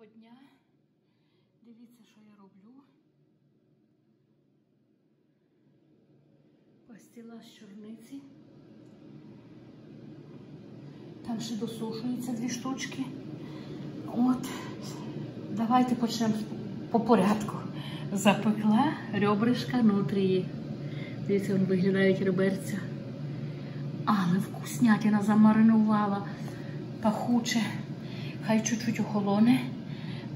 Доброго дня. Дивіться, що я роблю. Пастила з чорниці. Там ще досушуються дві штучки. От. Давайте почнемо по порядку. Запекла ребришка нутрії. Дивіться, вони виглядають реберця. Але вкуснятина замаринувала. Пахуче. Хай чуть-чуть охолоне,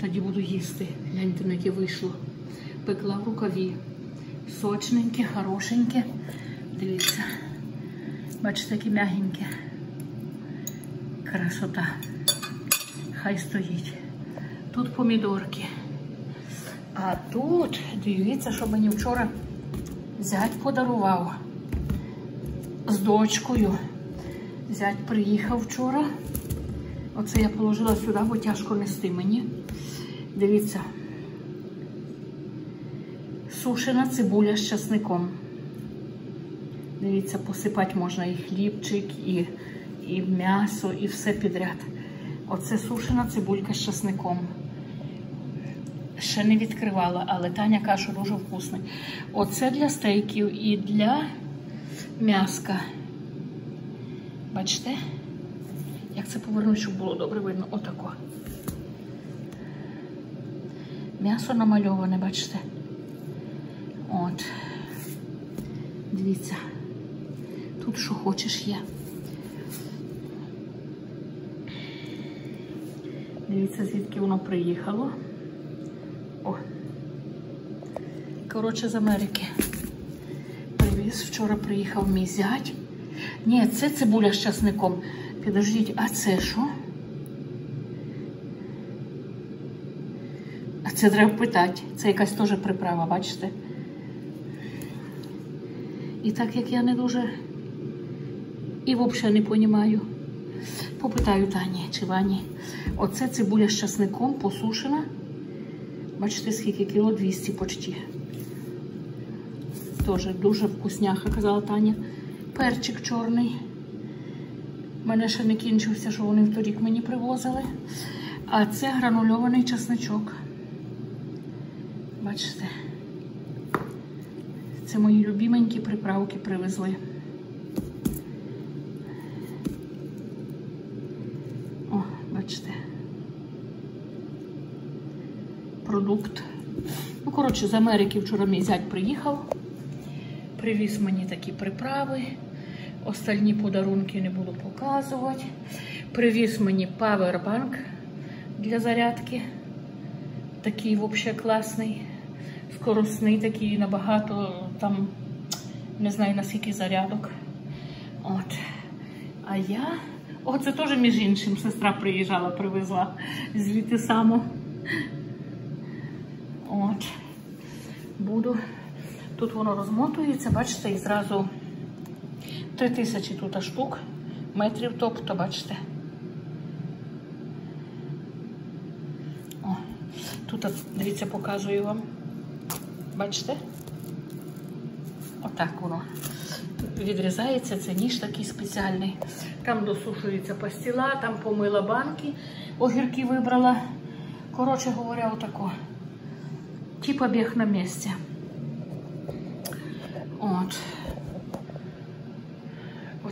тоді буду їсти. Гляньте, на яке вийшло. Пекла в рукаві. Сочненьке, хорошеньке. Дивіться. Бачите, яке м'ягеньке. Красота. Хай стоїть. Тут помідорки. А тут, дивіться, що мені вчора зять подарував з дочкою. Зять приїхав вчора. Оце я положила сюди, бо тяжко нести мені. Дивіться. Сушена цибуля з часником. Дивіться, посипати можна і хлібчик, і, і м'ясо, і все підряд. Оце сушена цибулька з часником. Ще не відкривала, але Таня каже, дуже вкусний. Оце для стейків і для м'яска. Бачите? Як це повернути, щоб було добре видно? Отако. М'ясо намальоване, бачите? От. Дивіться. Тут що хочеш є. Дивіться, звідки воно приїхало. О. Коротше, з Америки. Привіз. Вчора приїхав мій зять. Ні, це цибуля з часником. Підождіть, а це що? А це треба питати. Це якась теж приправа, бачите? І так як я не дуже і взагалі не розумію, попитаю Тані чи Вані. Оце цибуля з часником посушена. Бачите, скільки кіло 200 почти. Теж дуже вкусняха, казала Таня. Перчик чорний. У мене ще не кінчився, що вони в торік мені привозили. А це гранульований чесничок. Бачите? Це мої любименькі приправки привезли. О, бачите. Продукт. Ну, коротше, з Америки вчора мій зять приїхав. Привіз мені такі приправи. Остальні подарунки не буду показувати. Привіз мені павербанк для зарядки. Такий взагалі класний, скоросний, такий набагато там, не знаю наскільки зарядок. От. А я, о, це теж, між іншим, сестра приїжджала, привезла звідти само. От. Буду. Тут воно розмотується, бачите, і зразу. Три тисячі тут штук, метрів тобто, бачите. О, тут, дивіться, показую вам. Бачите? Отак воно відрізається, це ніж такий спеціальний. Там досушується пастіла, там помила банки, огірки вибрала. Коротше говоря, отако. Типа біг на місці. От.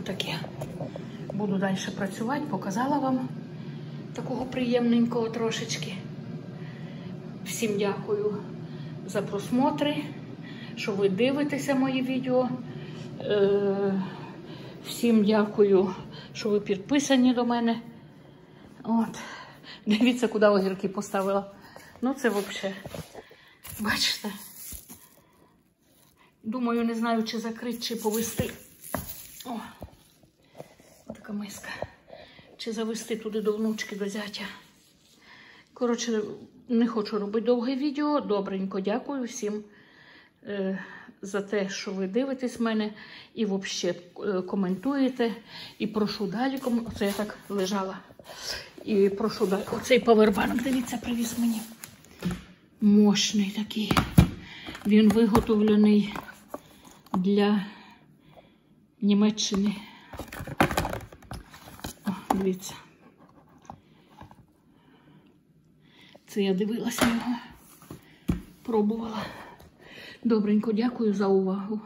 Отаке. Буду далі працювати, показала вам такого приємненького трошечки. Всім дякую за просмотри, що ви дивитеся мої відео. Е, всім дякую, що ви підписані до мене. От. Дивіться, куди огірки поставила. Ну, це взагалі, бачите. Думаю, не знаю, чи закрити, чи повести. Миска. Чи завести туди до внучки, до зятя. Коротше, не хочу робити довге відео. Добренько дякую всім е, за те, що ви дивитесь мене і взагалі е, коментуєте. І прошу далі. Оце я так лежала. І прошу далі. Оцей павербанк, дивіться, привіз мені. Мощний такий. Він виготовлений для Німеччини. Дивіться. Це я дивилася його, пробувала. Добренько, дякую за увагу.